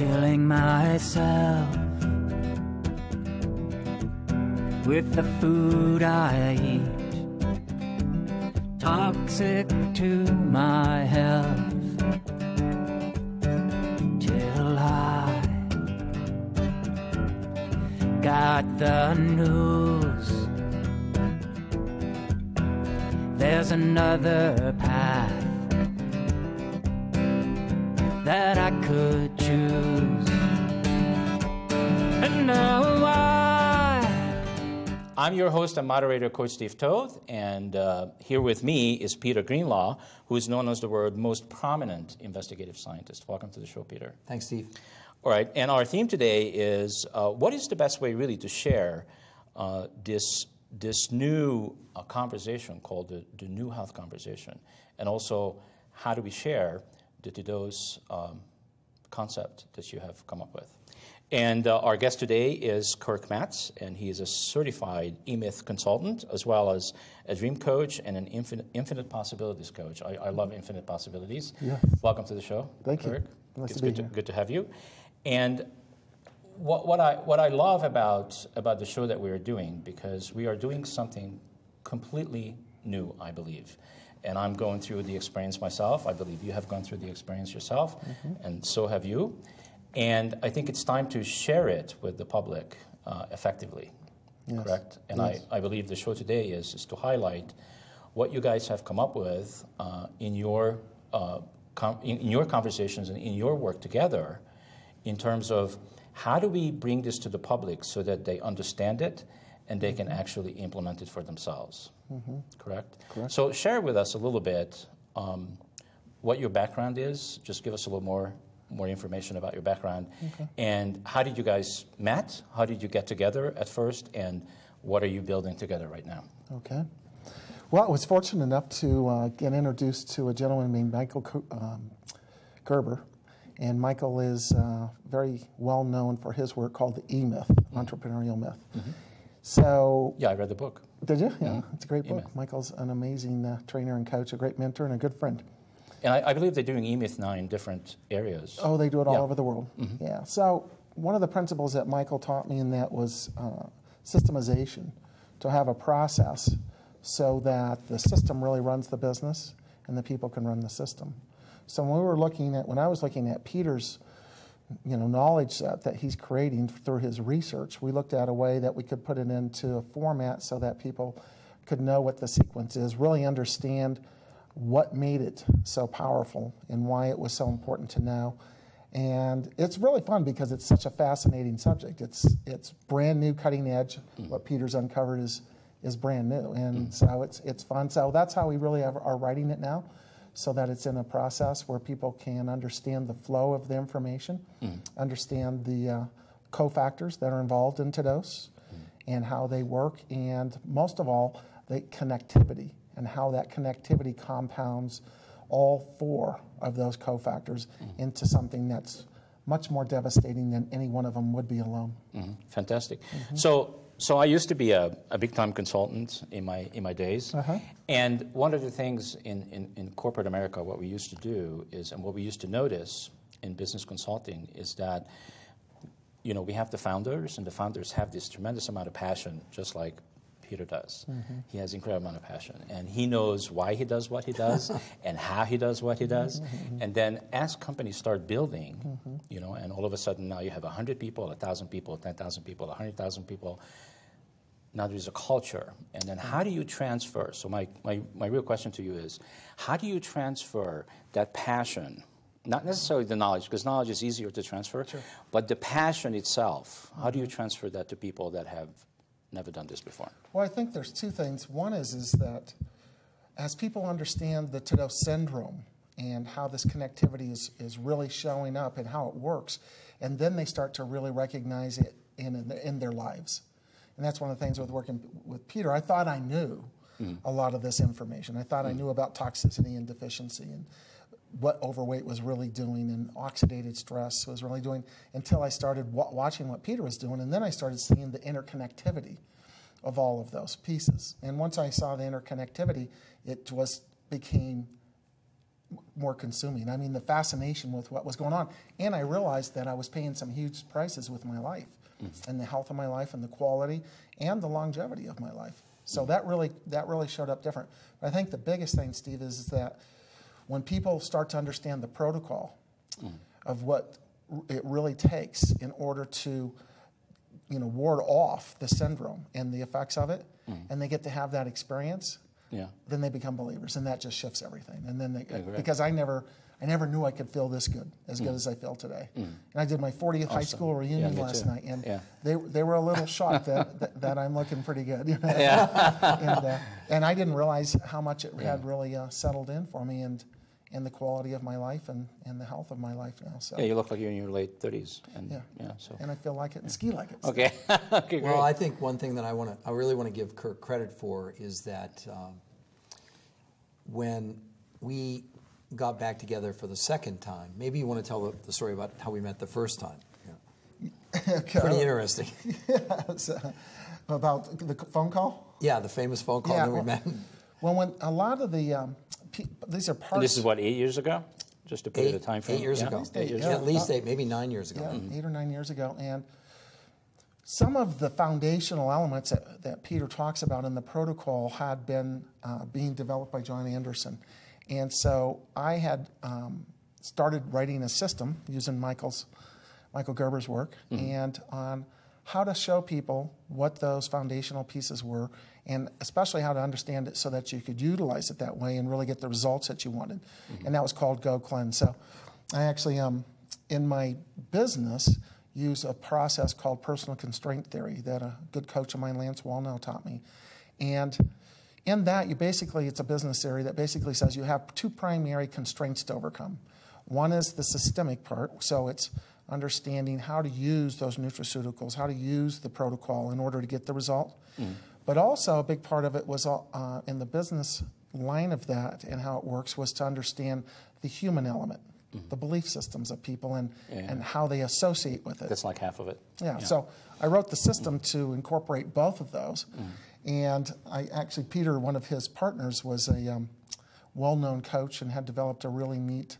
killing myself with the food I eat, toxic to my health. Till I got the news. There's another path that I could I'm your host and moderator, Coach Steve Toth, and uh, here with me is Peter Greenlaw, who is known as the world's most prominent investigative scientist. Welcome to the show, Peter. Thanks, Steve. All right, and our theme today is uh, what is the best way, really, to share uh, this this new uh, conversation called the, the New Health Conversation, and also how do we share the TDOS um, concept that you have come up with. And uh, our guest today is Kirk Metz, and he is a certified eMyth consultant, as well as a dream coach and an infinite, infinite possibilities coach. I, I love infinite possibilities. Yes. Welcome to the show. Thank you. Kirk. Nice it's to be good, to, here. good to have you. And what, what, I, what I love about, about the show that we are doing, because we are doing something completely new, I believe. And I'm going through the experience myself. I believe you have gone through the experience yourself, Mm-hmm. and so have you. And I think it's time to share it with the public uh, effectively, Yes. correct? And Yes. I, I believe the show today is, is to highlight what you guys have come up with uh, in, your, uh, com- in, in your conversations and in your work together in terms of how do we bring this to the public so that they understand it and they can actually implement it for themselves. Correct? Correct. So share with us a little bit um, what your background is. Just give us a little more more information about your background and how did you guys met? How did you get together at first? And what are you building together right now? Okay. Well, I was fortunate enough to uh, get introduced to a gentleman named Michael um, Gerber. And Michael is uh, very well known for his work called the E Myth, Entrepreneurial Myth. So, Yeah, I read the book. did you? Yeah, it's a great book. E-Myth. Michael's an amazing uh, trainer and coach, a great mentor, and a good friend. And I, I believe they're doing eMyth now in different areas. Oh, they do it all Yeah. Mm-hmm. over the world. Yeah. So one of the principles that Michael taught me in that was uh, systemization, to have a process so that the system really runs the business and the people can run the system. So when we were looking at, when I was looking at Peter's, you know, knowledge set that he's creating through his research, we looked at a way that we could put it into a format so that people could know what the sequence is, really understand what made it so powerful and why it was so important to know. And it's really fun because it's such a fascinating subject. It's it's brand new, cutting edge. Mm. What Peter's uncovered is is brand new, and mm. so it's it's fun. So that's how we really have, are writing it now, so that it's in a process where people can understand the flow of the information, mm. understand the uh, cofactors that are involved in TDOS, and how they work, and most of all, the connectivity and how that connectivity compounds all four of those cofactors into something that's much more devastating than any one of them would be alone. Mhm. Fantastic. So, so I used to be a, a big time consultant in my in my days, Uh-huh. and one of the things in, in, in corporate America, what we used to do is, and what we used to notice in business consulting is that, you know, we have the founders, and the founders have this tremendous amount of passion, just like Peter does. Mm-hmm. He has incredible amount of passion, and he knows why he does what he does and how he does what he does. Mm-hmm, mm-hmm, and then as companies start building, you know, and all of a sudden now you have 100 people, 1,000 people, 10,000 people, 100,000 people. Now there's a culture. And then how do you transfer? So my, my, my real question to you is, how do you transfer that passion? Not necessarily the knowledge, because knowledge is easier to transfer, but the passion itself, how do you transfer that to people that have never done this before? Well, I think there's two things. One is is that as people understand the TDOS syndrome and how this connectivity is, is really showing up and how it works, and then they start to really recognize it in, in, in their lives. And that's one of the things with working with Peter. I thought I knew mm. a lot of this information. I thought I mm. knew about toxicity and deficiency and what overweight was really doing and oxidative stress was really doing until I started wa- watching what Peter was doing. And then I started seeing the interconnectivity of all of those pieces. And once I saw the interconnectivity, it was became more consuming. I mean, the fascination with what was going on. And I realized that I was paying some huge prices with my life mm-hmm. and the health of my life and the quality and the longevity of my life. So that really that really showed up different. But I think the biggest thing, Steve, is, is that when people start to understand the protocol of what it really takes in order to you know ward off the syndrome and the effects of it, and they get to have that experience, Yeah. then they become believers, and that just shifts everything. And then they, agree. because I never, I never knew I could feel this good, as good as I feel today. And I did my 40th high school reunion me last too. night, and Yeah. they they were a little shocked that, that, that I'm looking pretty good. You know? and, uh, and I didn't realize how much it had really uh, settled in for me, and and the quality of my life and, and the health of my life now. So Yeah, you look like you're in your late 30s. And, yeah. yeah. so. and I feel like it and ski like it. Okay. okay, great. Well, I think one thing that I want to, I really want to give Kirk credit for is that um, when we got back together for the second time, maybe you want to tell the, the story about how we met the first time. Yeah. Okay. Pretty interesting. So, about the phone call. Yeah, the famous phone call Yeah, that we well- met. Well, when a lot of the um, pe- these are parts. And this is what, eight years ago? Just to put it a time frame? eight years Yeah? ago. Eight years Yeah. At least eight, maybe nine years ago. Yeah, eight or nine years ago. And some of the foundational elements that, that Peter talks about in the protocol had been uh, being developed by John Anderson. And so I had um, started writing a system using Michael's, Michael Gerber's work and on how to show people what those foundational pieces were and especially how to understand it so that you could utilize it that way and really get the results that you wanted. And that was called Go Cleanse. So I actually, um, in my business, use a process called personal constraint theory that a good coach of mine, Lance Wallnau, taught me. And in that, you basically, it's a business theory that basically says you have two primary constraints to overcome. One is the systemic part, so it's understanding how to use those nutraceuticals, how to use the protocol in order to get the result. But also, a big part of it was uh, uh, in the business line of that and how it works was to understand the human element, mm-hmm. the belief systems of people, and, and how they associate with it. That's like half of it. Yeah, so I wrote the system mm. to incorporate both of those. Mm. And I actually, Peter, one of his partners, was a um, well known coach and had developed a really neat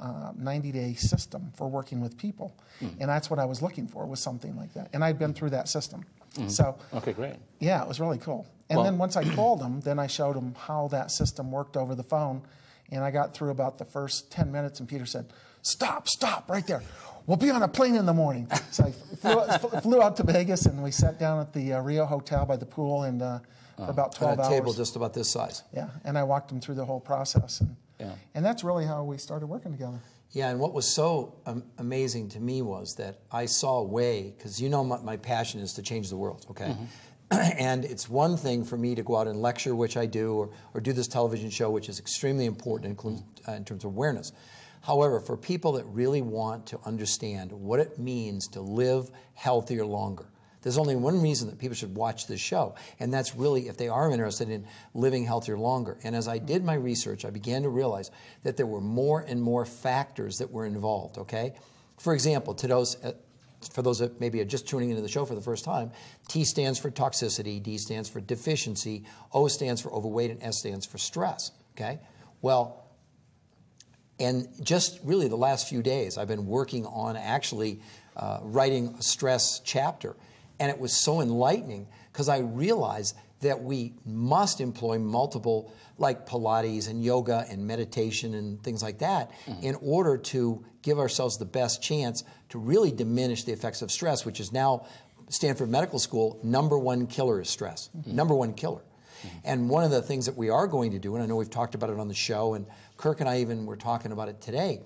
uh, 90 day system for working with people. Mm. And that's what I was looking for, was something like that. And I'd been through that system. So, Okay, great. yeah, it was really cool. And Well- then once I called him, then I showed him how that system worked over the phone. And I got through about the first 10 minutes, and Peter said, Stop, stop, right there. We'll be on a plane in the morning. So I flew, flew out to Vegas, and we sat down at the uh, Rio Hotel by the pool and uh, for about 12 On a hours. table just about this size. yeah, and I walked him through the whole process. And, Yeah. and that's really how we started working together. Yeah, and what was so um, amazing to me was that I saw a way, because you know my, my passion is to change the world, okay? and it's one thing for me to go out and lecture, which I do, or, or do this television show, which is extremely important in, uh, in terms of awareness. However, for people that really want to understand what it means to live healthier longer, there's only one reason that people should watch this show, and that's really if they are interested in living healthier longer. And as I did my research, I began to realize that there were more and more factors that were involved, okay? For example, to those, uh, for those that maybe are just tuning into the show for the first time, T stands for toxicity, D stands for deficiency, O stands for overweight, and S stands for stress, okay? Well, and just really the last few days, I've been working on actually uh, writing a stress chapter. And it was so enlightening because I realized that we must employ multiple, like Pilates and yoga and meditation and things like that, mm. in order to give ourselves the best chance to really diminish the effects of stress, which is now Stanford Medical School number one killer is stress. Mm-hmm. Number one killer. Mm-hmm. And one of the things that we are going to do, and I know we've talked about it on the show, and Kirk and I even were talking about it today,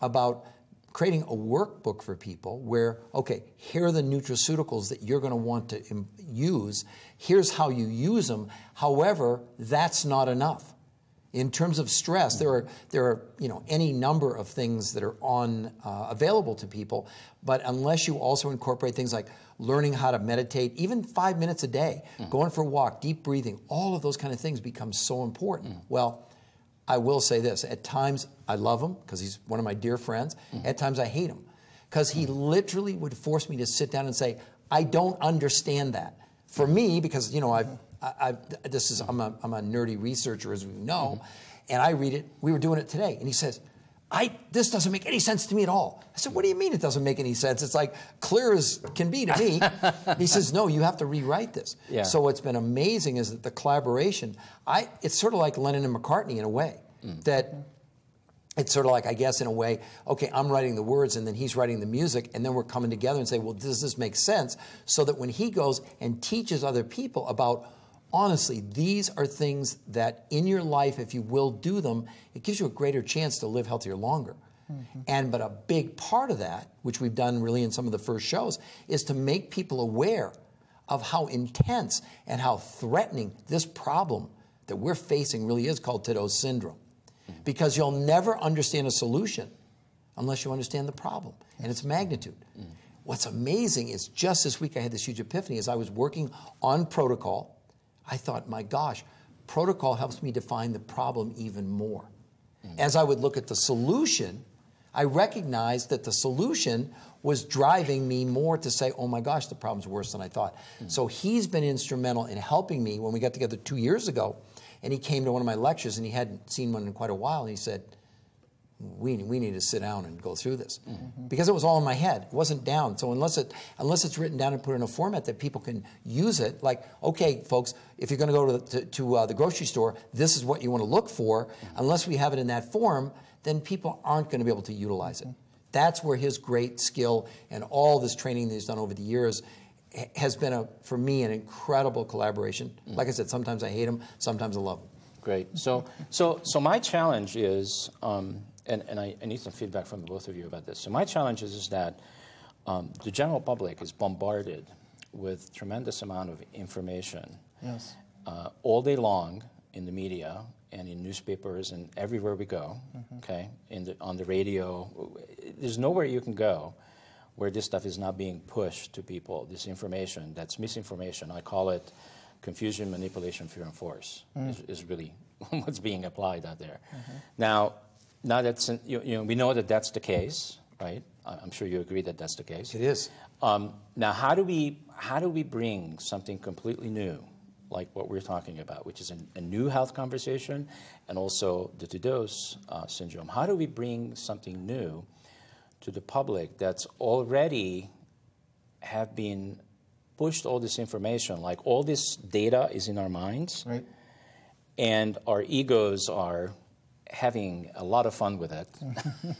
about creating a workbook for people where, okay, here are the nutraceuticals that you're going to want to use. Here's how you use them. However, that's not enough. In terms of stress, there are there are you know any number of things that are on uh, available to people, but unless you also incorporate things like learning how to meditate, even five minutes a day, going for a walk, deep breathing, all of those kind of things become so important. Well, I will say this: at times I love him because he's one of my dear friends. Mm-hmm. At times I hate him because he mm-hmm. literally would force me to sit down and say, "I don't understand that." For me, because you know I've mm-hmm. I, I've, this is I'm a, I'm a nerdy researcher, as we know, And I read it. We were doing it today. And he says, I, this doesn't make any sense to me at all. I said, What do you mean it doesn't make any sense? It's like clear as can be to me. he says, No, you have to rewrite this. Yeah. So what's been amazing is that the collaboration, I, it's sort of like Lennon and McCartney in a way, mm. that it's sort of like, I guess, in a way, okay, I'm writing the words and then he's writing the music, and then we're coming together and say, well, does this make sense? So that when he goes and teaches other people about, honestly, these are things that in your life, if you will do them, it gives you a greater chance to live healthier longer. Mm-hmm. And but a big part of that, which we've done really in some of the first shows, is to make people aware of how intense and how threatening this problem that we're facing really is called TDOS syndrome mm-hmm. because you'll never understand a solution unless you understand the problem and its magnitude. Mm. What's amazing is just this week I had this huge epiphany as I was working on protocol. I thought, my gosh, protocol helps me define the problem even more. Mm. As I would look at the solution, I recognized that the solution was driving me more to say, oh my gosh, the problem's worse than I thought. Mm. So he's been instrumental in helping me when we got together two years ago. And he came to one of my lectures and he hadn't seen one in quite a while. And he said, we, we need to sit down and go through this. Because it was all in my head. It wasn't down. So unless it unless it's written down and put in a format that people can use it like okay folks if you're going to go to, the, to, to uh, the grocery store this is what you want to look for. Unless we have it in that form then people aren't going to be able to utilize it. That's where his great skill and all this training that he's done over the years has been a for me an incredible collaboration. Like i said sometimes i hate him sometimes i love him. Great. So, so, so my challenge is, um, and, and I, I need some feedback from the both of you about this. So my challenge is, is that um, the general public is bombarded with tremendous amount of information Yes. uh, all day long in the media and in newspapers and everywhere we go. Okay, in the, on the radio, there's nowhere you can go where this stuff is not being pushed to people. This information that's misinformation. I call it confusion, manipulation, fear, and force. Is, is really what's being applied out there. Now, now that's you, you know we know that that's the case, right? I'm sure you agree that that's the case. it is Um, now, how do we how do we bring something completely new, like what we're talking about, which is a, a new health conversation, and also the TDOS uh, syndrome? How do we bring something new to the public that's already have been pushed all this information, like all this data is in our minds, Right. and our egos are having a lot of fun with it.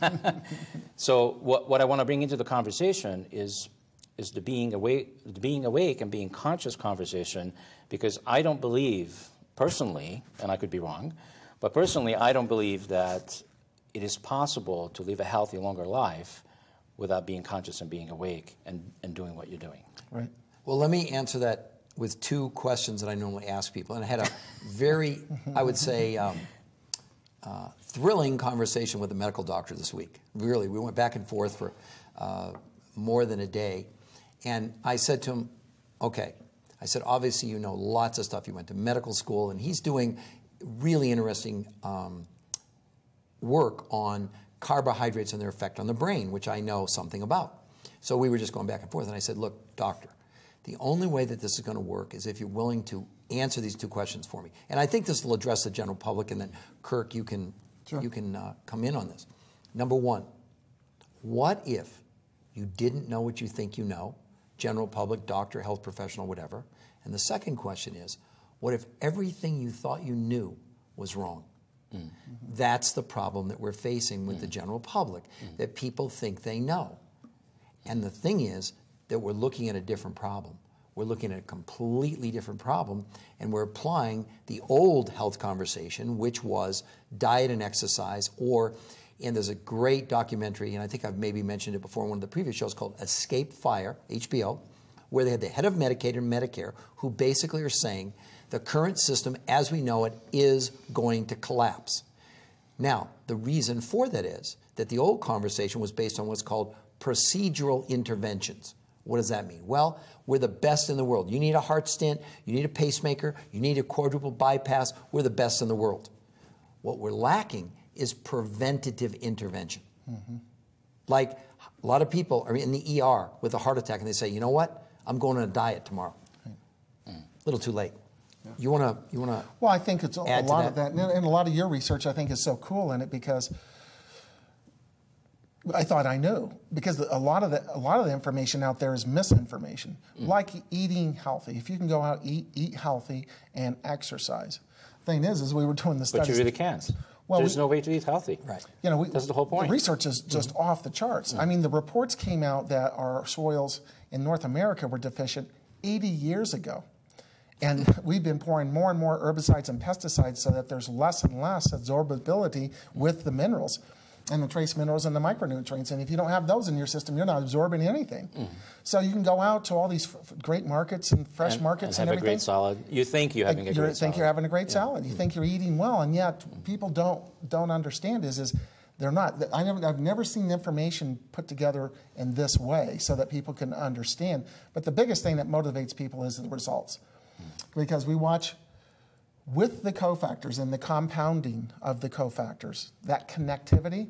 so what, what I want to bring into the conversation is is the being awake, the being awake and being conscious conversation, because I don't believe personally, and I could be wrong, but personally I don't believe that it is possible to live a healthy, longer life without being conscious and being awake and, and doing what you're doing. Right. Well, let me answer that with two questions that I normally ask people. And I had a very, I would say, um, thrilling conversation with a medical doctor this week. Really, we went back and forth for uh, more than a day. And I said to him, okay, I said, obviously, you know lots of stuff. You went to medical school, and he's doing really interesting um, work on carbohydrates and their effect on the brain, which I know something about. So we were just going back and forth, and I said, Look, doctor, the only way that this is going to work is if you're willing to answer these two questions for me. And I think this will address the general public, and then Kirk, you can, you can uh, come in on this. Number one, what if you didn't know what you think you know, general public, doctor, health professional, whatever? And the second question is, what if everything you thought you knew was wrong? Mm. That's the problem that we're facing with the mm. general public, mm. that people think they know. And the thing is that we're looking at a different problem. We're looking at a completely different problem, and we're applying the old health conversation, which was diet and exercise, or, and there's a great documentary, and I think I've maybe mentioned it before in one of the previous shows called Escape Fire, HBO, where they had the head of Medicaid and Medicare who basically are saying the current system as we know it is going to collapse. Now, the reason for that is that the old conversation was based on what's called procedural interventions. What does that mean? Well, we're the best in the world. You need a heart stent, you need a pacemaker, you need a quadruple bypass. We're the best in the world. What we're lacking is preventative intervention. Like a lot of people are in the ER with a heart attack and they say, you know what? I'm going on a diet tomorrow. A little too late. You want to you want to Well, I think it's a, a lot of that. that, and, and a lot of your research, I think, is so cool in it because I thought I knew because a lot of the a lot of the information out there is misinformation. Mm. Like eating healthy, if you can go out eat eat healthy and exercise. Thing is, is we were doing the But studies. you really can't. Well, There's we- no way to eat healthy. Right. You know, we, That's the whole point. Mm-hmm. research is just off the charts. I mean, the reports came out that our soils in North America were deficient 80 years ago. And we've been pouring more and more herbicides and pesticides so that there's less and less absorbability with the minerals and the trace minerals and the micronutrients. And if you don't have those in your system, you're not absorbing anything. So you can go out to all these f- great markets and fresh Mm. And, markets and and, have a everything great salad. You think you're having a you great think salad. you're having a great salad. You think you're eating well, and yet people don't don't understand is is they're not. I never, I've never seen the information put together in this way so that people can understand. But the biggest thing that motivates people is the results, because we watch with the cofactors and the compounding of the cofactors that connectivity.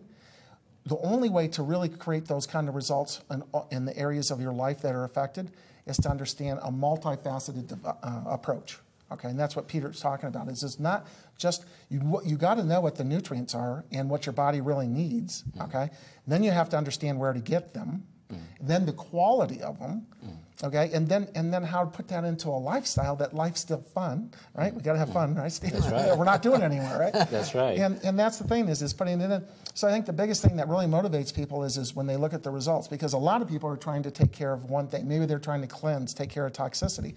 The only way to really create those kind of results in, in the areas of your life that are affected is to understand a multifaceted uh, approach. Okay, and that's what Peter's talking about. Is it's not just you. You got to know what the nutrients are and what your body really needs. Okay, and then you have to understand where to get them, Mm. then the quality of them. Mm. Okay, and then and then how to put that into a lifestyle. That life's still fun, right? We got to have mm. fun, right? Steve? right. We're not doing it anymore, right? That's right. And and that's the thing is is putting it in. So I think the biggest thing that really motivates people is is when they look at the results because a lot of people are trying to take care of one thing. Maybe they're trying to cleanse, take care of toxicity.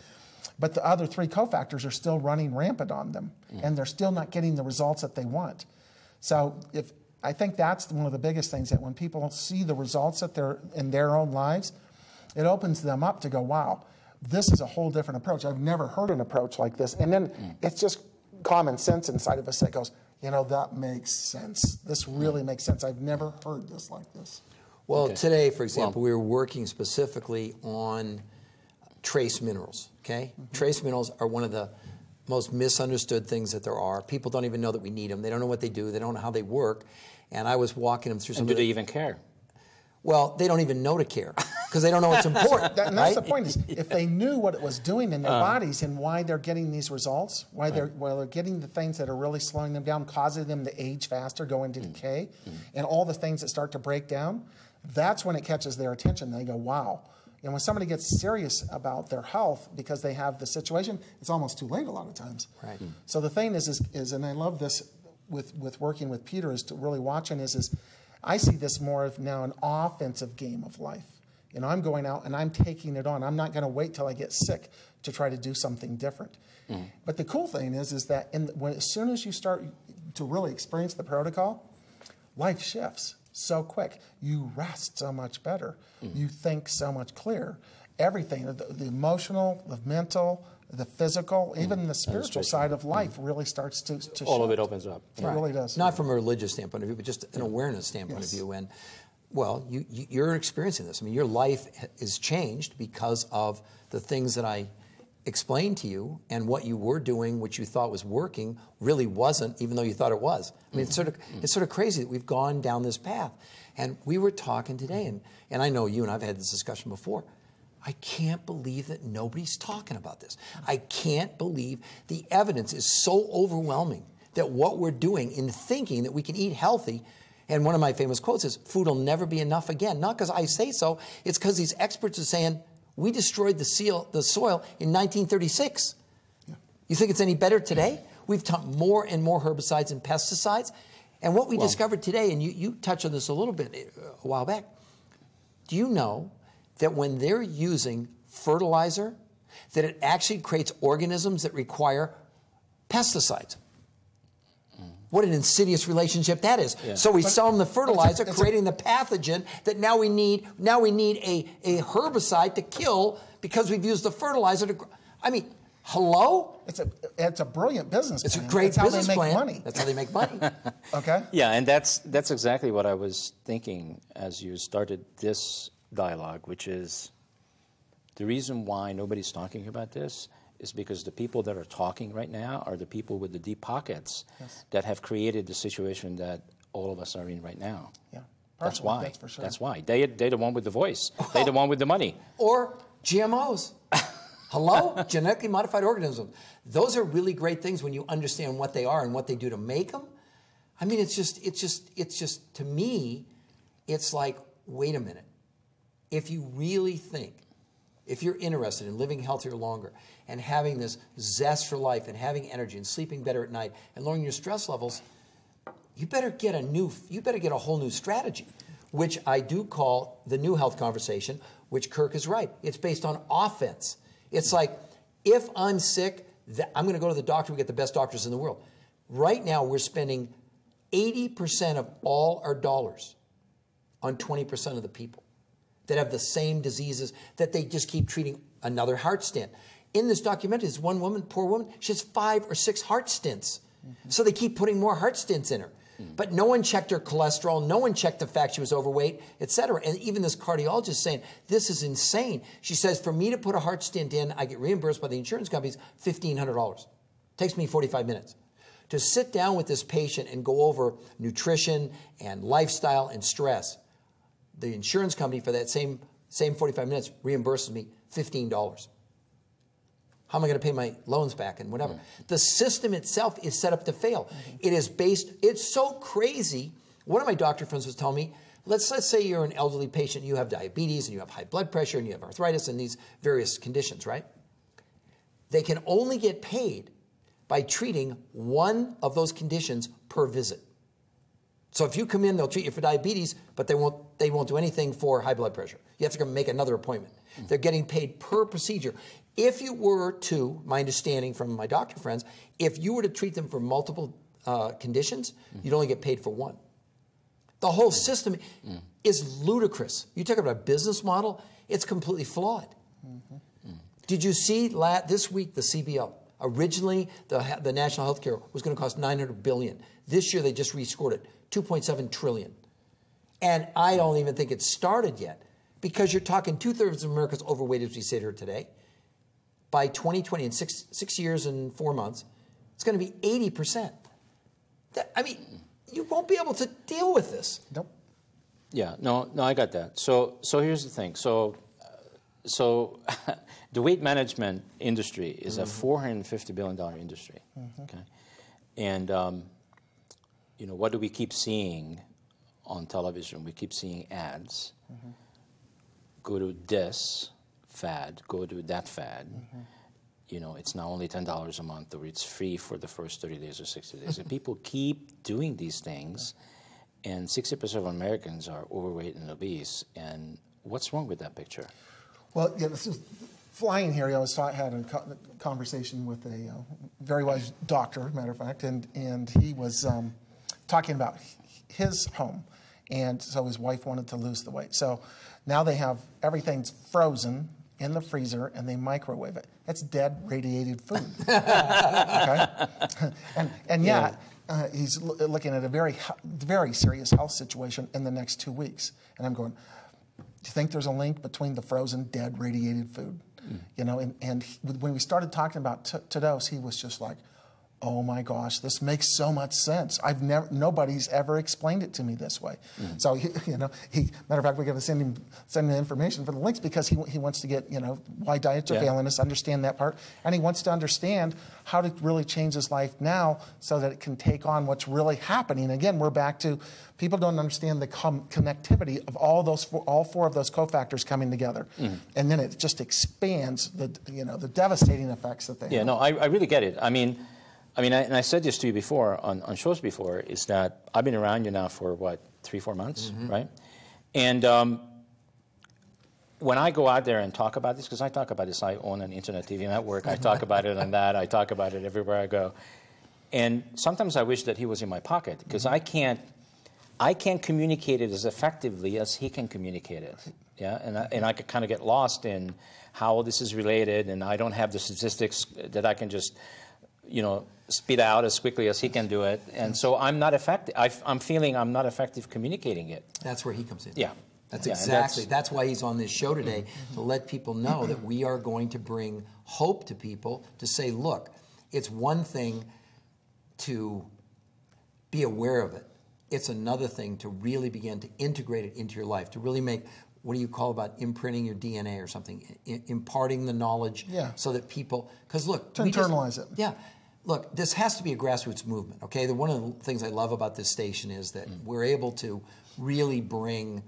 But the other three cofactors are still running rampant on them and they're still not getting the results that they want. So if I think that's one of the biggest things that when people see the results that they're in their own lives, it opens them up to go, wow, this is a whole different approach. I've never heard an approach like this. And then mm. it's just common sense inside of us that goes, you know, that makes sense. This really mm. makes sense. I've never heard this like this. Well, Okay. today, for example, we were working specifically on trace minerals. Okay, mm-hmm. trace minerals are one of the most misunderstood things that there are. People don't even know that we need them. They don't know what they do. They don't know how they work. And I was walking them through some. And do of the, they even care? well, they don't even know to care because they don't know it's important. That, and that's right? the point is if they knew what it was doing in their uh. bodies and why they're getting these results, why they're why they're getting the things that are really slowing them down, causing them to age faster, go into mm. decay, mm. and all the things that start to break down, that's when it catches their attention. They go, wow. And when somebody gets serious about their health because they have the situation, it's almost too late a lot of times. Right. So the thing is, is, is and I love this with, with working with Peter is to really watching is, is I see this more of now an offensive game of life. You know, I'm going out and I'm taking it on. I'm not going to wait till I get sick to try to do something different. Mm-hmm. But the cool thing is, is that in, when, as soon as you start to really experience the protocol, life shifts so quick. You rest so much better. Mm. You think so much clearer. Everything, the, the emotional, the mental, the physical, mm-hmm. even the spiritual side of mm-hmm. life really starts to, to All of it opens up. It really does. Not from a religious standpoint of view, but just an awareness standpoint Yes. of view. And well, you, you, you're experiencing this. I mean, your life is changed because of the things that I explained to you, and what you were doing, which you thought was working, really wasn't, even though you thought it was. I mean, it's sort of mm-hmm. it's sort of crazy that we've gone down this path. And we were talking today, and and I know you and I've had this discussion before. I can't believe that nobody's talking about this. I can't believe the evidence is so overwhelming that what we're doing in thinking that we can eat healthy, and one of my famous quotes is, food will never be enough again. Not because I say so, it's because these experts are saying, we destroyed the, seal, the soil in 1936. You think it's any better today? We've done more and more herbicides and pesticides. And what we discovered today, and you, you touched on this a little bit uh, a while back, do you know that when they're using fertilizer, that it actually creates organisms that require pesticides? What an insidious relationship that is. So we sell them the fertilizer, it's a- creating the pathogen that now we need. Now we need a, a herbicide to kill because we've used the fertilizer to. gr- I mean, hello. It's a, it's a brilliant business It's a plan. great It's how business they make plan. money. That's how they make money. Okay? Yeah, and that's that's exactly what I was thinking as you started this dialogue, which is the reason why nobody's talking about this is because the people that are talking right now are the people with the deep pockets that have created the situation that all of us are in right now. Yeah. That's why. That's for sure. That's why. They, they're the one with the voice. They're the one with the money. or GMOs. Hello? Genetically modified organisms. Those are really great things when you understand what they are and what they do to make them. I mean, it's just, it's just, it's just, to me, it's like, wait a minute. If you really think, if you're interested in living healthier longer and having this zest for life and having energy and sleeping better at night and lowering your stress levels, you better get a new, you better get a whole new strategy, which I do call the new health conversation, which Kirk is right. It's based on offense. It's like, if I'm sick, I'm going to go to the doctor. We get the best doctors in the world. Right now, we're spending 80% of all our dollars on 20% of the people that have the same diseases that they just keep treating another heart stent. In this documentary, this one woman, poor woman, she has five or six heart stents. So they keep putting more heart stents in her. But no one checked her cholesterol. No one checked the fact she was overweight, et cetera. And even this cardiologist saying, this is insane. She says, for me to put a heart stent in, I get reimbursed by the insurance companies $1,500. Takes me 45 minutes. To sit down with this patient and go over nutrition and lifestyle and stress, the insurance company for that same, same 45 minutes reimburses me $15. How am I going to pay my loans back and whatever? Mm-hmm. The system itself is set up to fail. Mm-hmm. It is based, it's so crazy. One of my doctor friends was telling me, let's, let's say you're an elderly patient, you have diabetes and you have high blood pressure and you have arthritis and these various conditions, right? They can only get paid by treating one of those conditions per visit. So if you come in, they'll treat you for diabetes, but they won't, they won't do anything for high blood pressure. You have to come make another appointment. They're getting paid per procedure. If you were to, my understanding from my doctor friends, if you were to treat them for multiple uh, conditions, you'd only get paid for one. The whole system is ludicrous. You talk about a business model, it's completely flawed. Did you see this week the CBO? Originally, the, the national health care was going to cost 900 billion. This year, they just rescored it, 2.7 trillion. And I don't even think it's started yet because you're talking two thirds of America's overweight, as we sit here today. By 2020, in six, six years and four months, it's going to be 80%. That, I mean, you won't be able to deal with this. Nope. Yeah, no, no, I got that. So, so here's the thing. So, uh, so the weight management industry is a 450 billion dollar industry. Okay, and um, you know what do we keep seeing on television? We keep seeing ads. Go to this fad. Go to that fad. You know, it's now only ten dollars a month, or it's free for the first thirty days or sixty days. and people keep doing these things and 60% of Americans are overweight and obese. And what's wrong with that picture? Well, yeah, this is flying here. I was ta- had a co- conversation with a uh, very wise doctor, matter of fact, and and he was um, talking about his home, and so his wife wanted to lose the weight. So now they have everything's frozen in the freezer and they microwave it. It's dead, radiated food. okay, and and yet. Uh, he's l- looking at a very, very serious health situation in the next two weeks, and I'm going. Do you think there's a link between the frozen, dead, radiated food? You know, and, and he- when we started talking about t- TDOS, he was just like, "Oh my gosh, this makes so much sense. I've never, nobody's ever explained it to me this way." Mm. So, he, you know, he matter of fact, we got to send him send him the information for the links because he he wants to get you know why diets are Yeah. failing us, understand that part, and he wants to understand how to really change his life now so that it can take on what's really happening. Again, we're back to people don't understand the com- connectivity of all those four, all four of those cofactors coming together, mm. and then it just expands the you know the devastating effects that they have. Yeah, have. no, I, I really get it. I mean, I mean, I, and I said this to you before on, on shows before, is that I've been around you now for what three, four months, right? And um, when I go out there and talk about this, because I talk about this, I own an internet TV network. I talk about it on that. I talk about it everywhere I go. And sometimes I wish that he was in my pocket because I can't, I can't communicate it as effectively as he can communicate it. Yeah, and I, and I could kind of get lost in how this is related, and I don't have the statistics that I can just, you know, spit out as quickly as he can do it. And so I'm not effective. I, am feeling I'm not effective communicating it. That's where he comes in. Yeah. That's Yeah, exactly. that's- That's, why he's on this show today to let people know that we are going to bring hope to people to say, look, it's one thing to be aware of it. It's another thing to really begin to integrate it into your life, to really make what do you call about imprinting your DNA or something, I- imparting the knowledge, Yeah. so that people. Because look, To we just- internalize it. Yeah, look, this has to be a grassroots movement. Okay, the, one of the things I love about this station is that Mm. we're able to really bring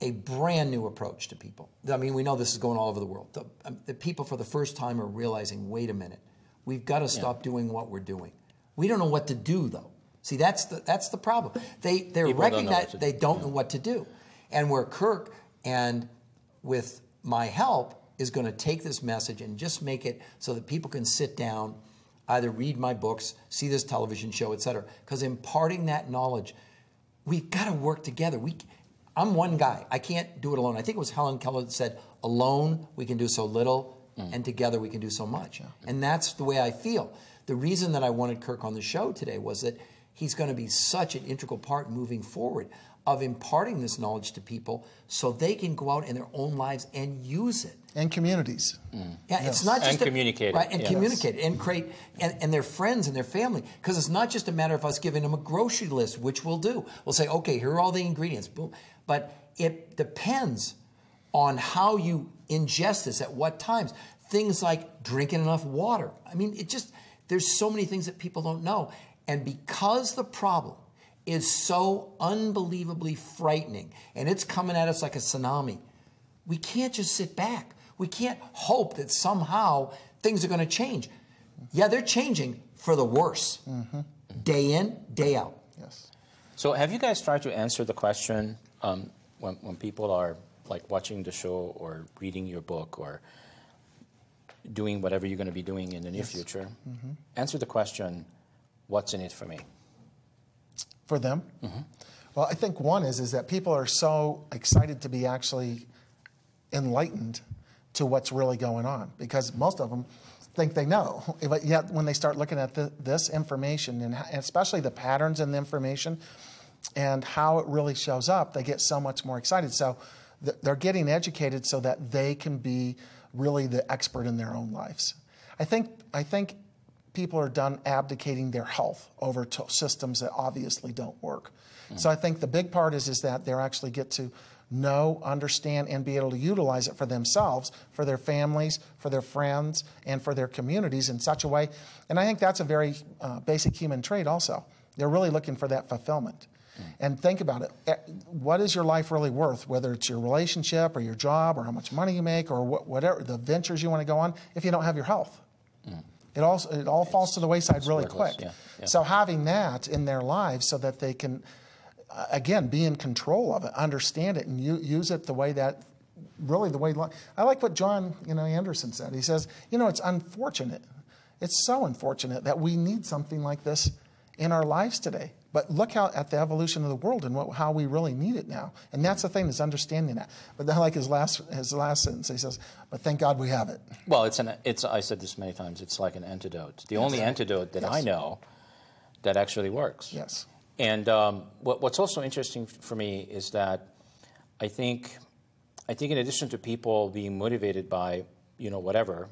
a brand new approach to people. I mean, we know this is going all over the world. The, um, the people for the first time are realizing, wait a minute, we've got to stop doing what we're doing. We don't know what to do though. See, that's the that's the problem. They they People don't recognize to they do. don't know what to do, and where Kirk and with my help is going to take this message and just make it so that people can sit down, either read my books, see this television show, etc. Because imparting that knowledge, we've got to work together. We, I'm one guy. I can't do it alone. I think it was Helen Keller that said, "Alone we can do so little, mm. and together we can do so much." And that's the way I feel. The reason that I wanted Kirk on the show today was that he's going to be such an integral part moving forward of imparting this knowledge to people so they can go out in their own lives and use it. And communities. Mm. Yeah, it's not And just a- communicate it, right, and yes. communicate and create, and, and their friends and their family, because it's not just a matter of us giving them a grocery list, which we'll do. We'll say, okay, here are all the ingredients, boom. But it depends on how you ingest this at what times. Things like drinking enough water. I mean, it just there's so many things that people don't know, and because the problem is so unbelievably frightening, and it's coming at us like a tsunami we can't just sit back. We can't hope that somehow things are going to change. Yeah, they're changing for the worse. Day in, day out. Yes. So have you guys tried to answer the question um, when, when people are like watching the show or reading your book or doing whatever you're going to be doing in the near future? Answer the question, what's in it for me? For them. Mm-hmm. Well, I think one is is that people are so excited to be actually enlightened to what's really going on because most of them think they know, but yet when they start looking at the, this information and, and especially the patterns in the information and how it really shows up, they get so much more excited. So th- they're getting educated so that they can be really the expert in their own lives. I think I think people are done abdicating their health over to systems that obviously don't work. So I think the big part is is that they actually get to know, understand, and be able to utilize it for themselves, for their families, for their friends, and for their communities in such a way. And I think that's a very uh, basic human trait. Also, they're really looking for that fulfillment. And think about it. Eh, What is your life really worth? Whether it's your relationship or your job or how much money you make or wh- whatever the ventures you want to go on, if you don't have your health. It all, it all falls to the wayside really quick. yeah, yeah. So having that in their lives so that they can, uh, again, be in control of it, understand it, and u- use it the way that, really the way, I like what John, you know, Anderson said. He says, you know, it's unfortunate. It's so unfortunate that we need something like this in our lives today. But look how at the evolution of the world and what, how we really need it now. And that's the thing is understanding that. But then, like his last his last sentence, he says, "But thank God we have it." Well, it's an it's I said this many times. It's like an antidote. The only antidote that I know that actually works. Yes. And um, what, what's also interesting for me is that I think I think in addition to people being motivated by you know whatever,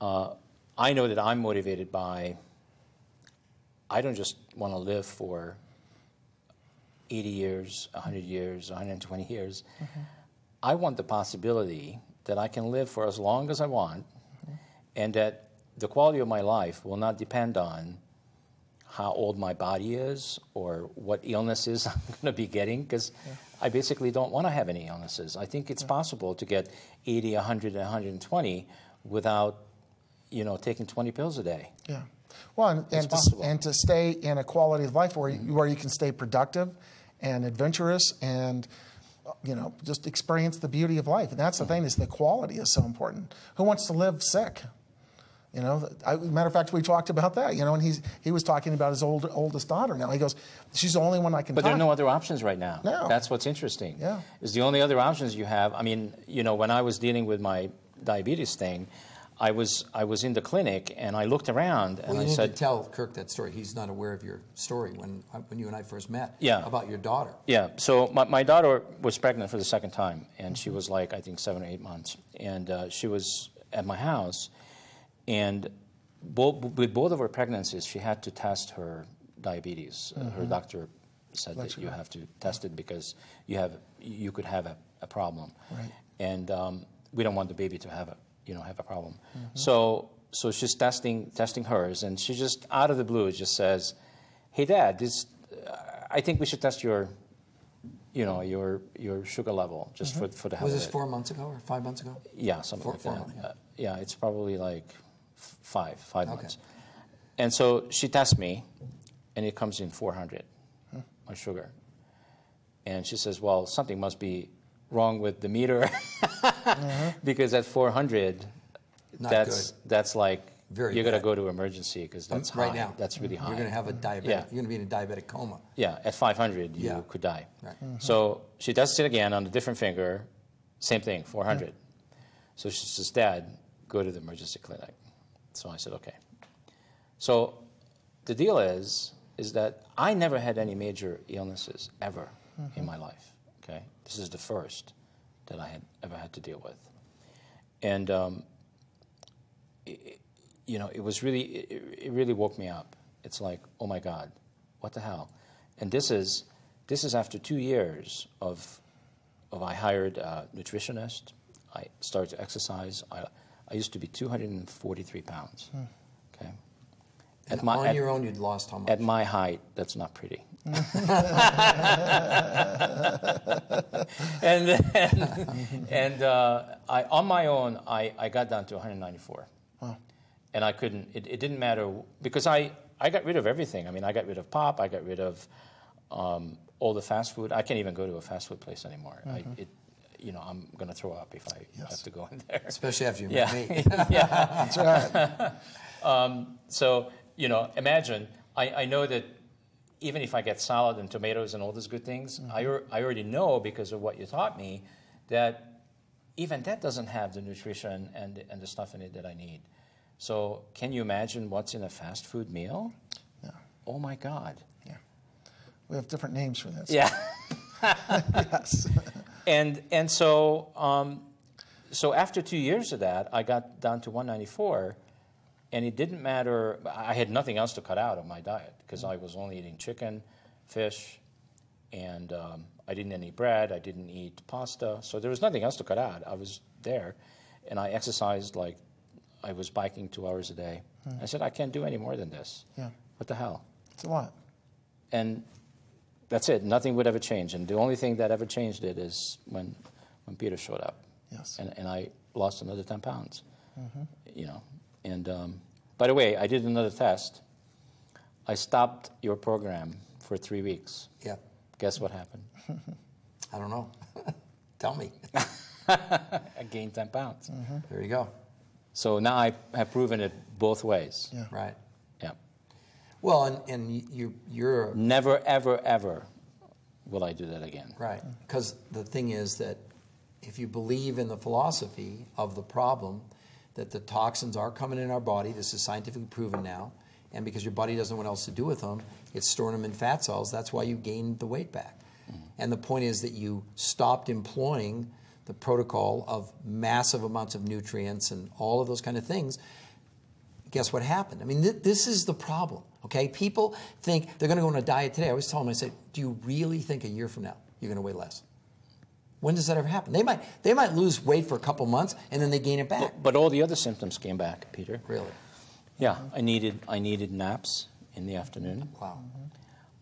uh, I know that I'm motivated by. I don't just want to live for 80 years, 100 years, 120 years. Mm-hmm. I want the possibility that I can live for as long as I want mm-hmm. and that the quality of my life will not depend on how old my body is or what illnesses I'm going to be getting because I basically don't want to have any illnesses. I think it's possible to get 80, 100, and 120 without, you know, taking 20 pills a day. Yeah. Well, and, and, to, and to stay in a quality of life where you, where you can stay productive and adventurous and you know just experience the beauty of life. And that's the mm-hmm. thing is the quality is so important. Who wants to live sick? You know, I, matter of fact, we talked about that. You know, and he's he was talking about his old oldest daughter. Now he goes, she's the only one I can. But there are no other options right now. No. That's what's interesting. Yeah. Is the only other options you have. I mean, you know, when I was dealing with my diabetes thing, I was I was in the clinic and I looked around and Well, I said, tell Kirk that story. He's not aware of your story when when you and I first met. Yeah. About your daughter. Yeah. So my, my daughter was pregnant for the second time, and she was like I think seven or eight months, and uh, she was at my house, and with both of her pregnancies, she had to test her diabetes. Uh, her doctor said that you have to test it because you have you could have a, a problem, Right. and um, we don't want the baby to have a you know have a problem. So so she's testing testing hers, and she just out of the blue just says, "Hey, Dad, this uh, I think we should test your." You know your your sugar level just for for the hell Was this it. four months ago or five months ago? Yeah, something Four- like four that. months, yeah. Uh, yeah, it's probably like five, five Okay. months. And so she tests me, and it comes in 400, my sugar. And she says, well, something must be wrong with the meter uh-huh. because at 400, Not that's, good. that's like, Very you're going to go to emergency because that's right high. now. That's really high. You're going to have a diabetic. Yeah. You're going to be in a diabetic coma. Yeah, at 500, you Yeah. could die. Right. So mm-hmm. she tests it again on a different finger, same thing, 400. Mm. So she says, Dad, go to the emergency clinic. So I said, okay. So the deal is, is that I never had any major illnesses ever in mm-hmm. my life. Okay, this is the first that I had ever had to deal with, and um, it, you know, it was really, it, it really woke me up. It's like, oh my God, what the hell? And this is, this is after two years of, of I hired a nutritionist. I started to exercise. I, I used to be 243 pounds. Okay. And At my, on at, your own, you'd lost how much? at my height, that's not pretty. and then, and uh, I, on my own, I, I got down to 194. And I couldn't, it, it didn't matter because I, I got rid of everything. I mean, I got rid of pop, I got rid of um, all the fast food. I can't even go to a fast food place anymore. I, it, you know, I'm going to throw up if I have to go in there. Especially after you Yeah. met me. yeah. That's right. So, you know, imagine, I, I know that even if I get salad and tomatoes and all those good things, I, I already know because of what you taught me that even that doesn't have the nutrition and, and the stuff in it that I need. So, can you imagine what's in a fast food meal? Yeah. Oh my God. Yeah. We have different names for this. Yeah. Yes. and and so um, so after two years of that, I got down to 194, and it didn't matter. I had nothing else to cut out of my diet because I was only eating chicken, fish, and um, I didn't eat any bread. I didn't eat pasta, so there was nothing else to cut out. I was there, and I exercised like I was biking two hours a day. I said I can't do any more than this. Yeah. What the hell? It's a lot. and that's it. Nothing would ever change. And the only thing that ever changed it is when, when Peter showed up. Yes. And, and I lost another 10 pounds. You know. And um, by the way, I did another test. I stopped your program for three weeks. yeah. Guess what happened? I don't know. Tell me. I gained 10 pounds. There you go. So now I have proven it both ways. Yeah. Right. Yeah. Well, and, and you, you're Never, ever, ever will I do that again. right. Because the thing is that if you believe in the philosophy of the problem, that the toxins are coming in our body, this is scientifically proven now, and because your body doesn't know what else to do with them, it's storing them in fat cells. That's why you gained the weight back. Mm-hmm. And the point is that you stopped employing the protocol of massive amounts of nutrients and all of those kind of things guess what happened? I mean, th- this is the problem, okay? People think they're going to go on a diet today. I always tell them, I say, do you really think a year from now you're going to weigh less? When does that ever happen? They might, they might lose weight for a couple months and then they gain it back. But all the other symptoms came back, Peter. Really? Yeah, I needed I needed naps in the afternoon. Wow.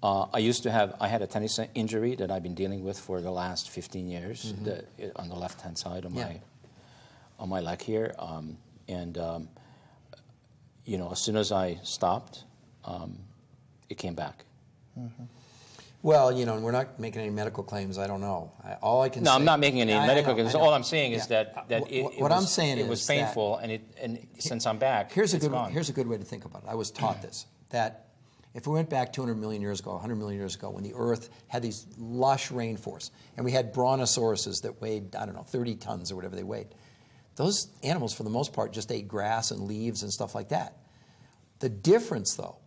Uh, I used to have I had a tennis injury that I've been dealing with for the last 15 years the, on the left hand side of my Yeah. on my leg here, um, and um, you know as soon as I stopped, um, it came back. Well, you know, and we're not making any medical claims. I don't know. I, all I can No, say, I'm not making any I- I medical know, claims. All I'm saying is Yeah. that that it, what it what was, I'm saying it was is that- painful, and it and since I'm back, Here's a good gone. here's a good way to think about it. I was taught this that if we went back 200 million years ago, 100 million years ago, when the Earth had these lush rainforests, and we had brontosauruses that weighed I don't know 30 tons or whatever they weighed, those animals for the most part just ate grass and leaves and stuff like that. The difference, though,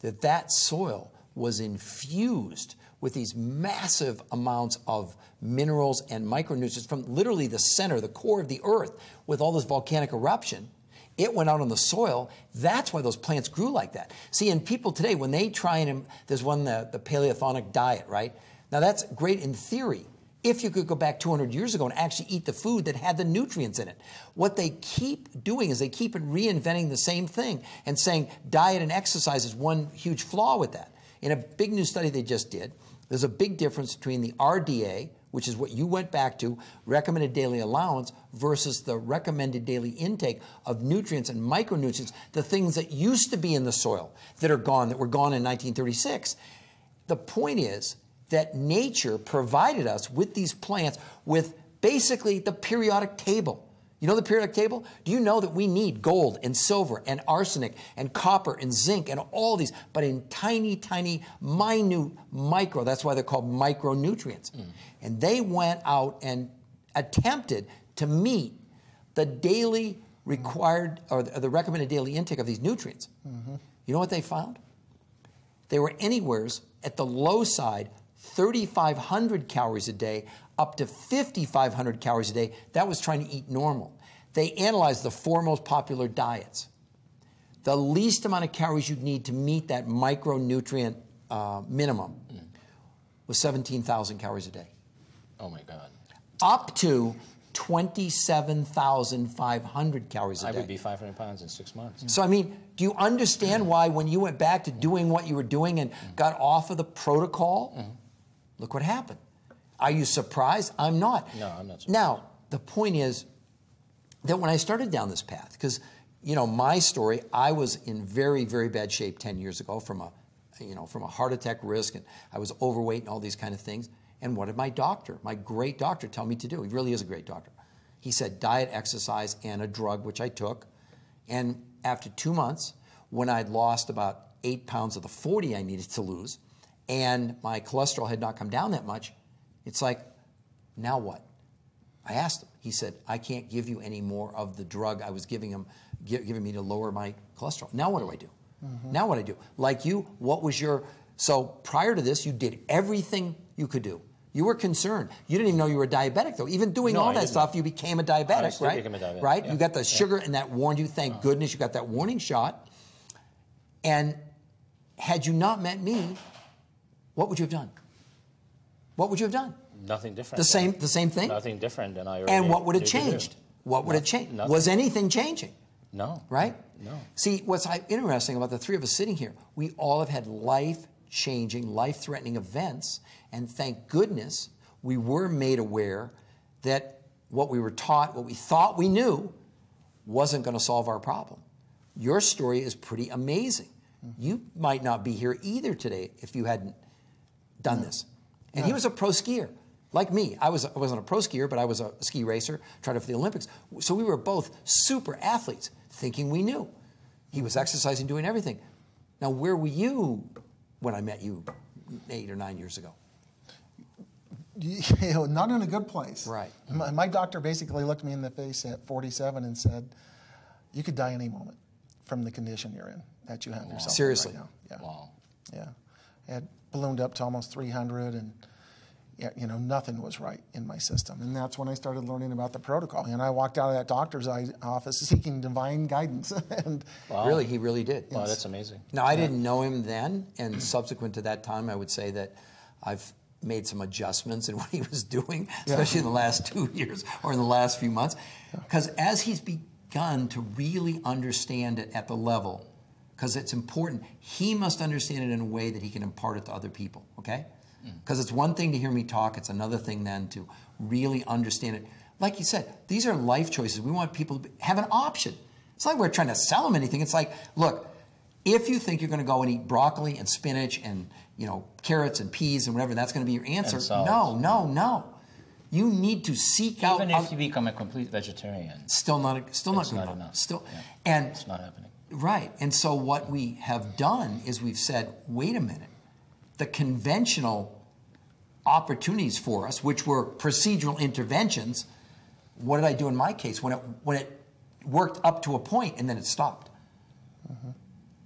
that that soil was infused with these massive amounts of minerals and micronutrients from literally the center, the core of the earth, with all this volcanic eruption. It went out on the soil. That's why those plants grew like that. See, and people today, when they try and there's one the, the paleolithic diet, right? Now that's great in theory. If you could go back 200 years ago and actually eat the food that had the nutrients in it. What they keep doing is they keep reinventing the same thing and saying diet and exercise is one huge flaw with that. In a big new study they just did, there's a big difference between the RDA, which is what you went back to, recommended daily allowance, versus the recommended daily intake of nutrients and micronutrients, the things that used to be in the soil that are gone, that were gone in 1936. The point is that nature provided us with these plants with basically the periodic table. You know the periodic table? Do you know that we need gold and silver and arsenic and copper and zinc and all these, but in tiny, tiny, minute micro, that's why they're called micronutrients. Mm. And they went out and attempted to meet the daily required or the recommended daily intake of these nutrients. Mm-hmm. You know what they found? They were anywheres at the low side 3,500 calories a day up to 5,500 calories a day. That was trying to eat normal. They analyzed the four most popular diets. The least amount of calories you'd need to meet that micronutrient uh, minimum was 17,000 calories a day. Oh my God. Up to 27,500 calories a I day. I would be 500 pounds in six months. So, I mean, do you understand why when you went back to doing what you were doing and got off of the protocol, mm-hmm. Look what happened? Are you surprised? I'm not. No, I'm not surprised. Now, the point is that when I started down this path, because, you know, my story, I was in very, very bad shape 10 years ago from a, you know, from a heart attack risk, and I was overweight and all these kind of things. And what did my doctor, my great doctor, tell me to do? He really is a great doctor. He said diet, exercise, and a drug, which I took. And after two months, when I'd lost about eight pounds of the 40 I needed to lose, and my cholesterol had not come down that much, it's like, now what? I asked him. He said, I can't give you any more of the drug I was giving him, giving me to lower my cholesterol. Now what do I do? Mm-hmm. Now what do I do? Like you, what was your. So prior to this, you did everything you could do. You were concerned. You didn't even know you were diabetic, though. Even doing no, all I that didn't. stuff, you became a diabetic, right? Became a diabetic. Right? Yeah. You got the sugar yeah. and that warned you. Thank goodness you got that warning shot. And had you not met me, what would you have done? What would you have done? Nothing different. The same, the same thing. Nothing different than I. And what would have changed? What would have changed? Was anything changing? No. Right? No. See, what's interesting about the three of us sitting here, we all have had life changing, life threatening events, and thank goodness we were made aware that what we were taught, what we thought we knew, wasn't going to solve our problem. Your story is pretty amazing. Mm-hmm. You might not be here either today if you hadn't done this. And he was a pro skier. Like me, I, was, I wasn't a pro skier, but I was a ski racer, tried out for the Olympics. So we were both super athletes, thinking we knew. He was exercising, doing everything. Now, where were you when I met you eight or nine years ago? You know, not in a good place. Right. My, my, doctor basically looked me in the face at 47 and said, "You could die any moment from the condition you're in that you have wow. yourself." Seriously. Right now. Yeah. Wow. Yeah. It had ballooned up to almost 300 and you know, nothing was right in my system. And that's when I started learning about the protocol. And I walked out of that doctor's office seeking divine guidance. and wow. Really, he really did. Wow, that's amazing. Now, I didn't know him then, and subsequent to that time, I would say that I've made some adjustments in what he was doing, especially yeah. in the last two years or in the last few months. Because yeah. as he's begun to really understand it at the level, because it's important, he must understand it in a way that he can impart it to other people, okay? Mm. Because it's one thing to hear me talk, it's another thing then to really understand it. Like you said, these are life choices. We want people to have an option. It's like we're trying to sell them anything. It's like, look, if you think you're going to go and eat broccoli and spinach and you know carrots and peas and whatever, that's going to be your answer. No, no, no. You need to seek Even out. Even if you become a complete vegetarian, still not, still not good not enough. enough. Still, yeah. and it's not happening. Right. And so what we have done is we've said, wait a minute, the conventional opportunities for us, which were procedural interventions. What did I do in my case when it when it worked up to a point and then it stopped? Mm-hmm.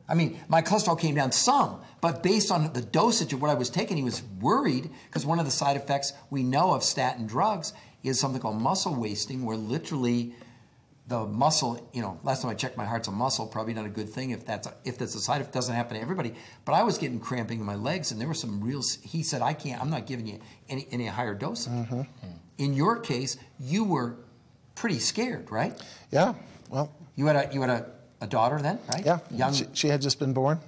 I mean, my cholesterol came down some, but based on the dosage of what I was taking, he was worried because one of the side effects we know of statin drugs is something called muscle wasting, where literally the muscle, you know, last time I checked, my heart's a muscle. Probably not a good thing if that's a, if that's a side. If it doesn't happen to everybody, but I was getting cramping in my legs, and there was some real. He said, "I can't. I'm not giving you any any higher dosage." In your case, you were pretty scared, right? Yeah. Well, You had a you had a, a daughter then, right? yeah. Young. She, she had just been born.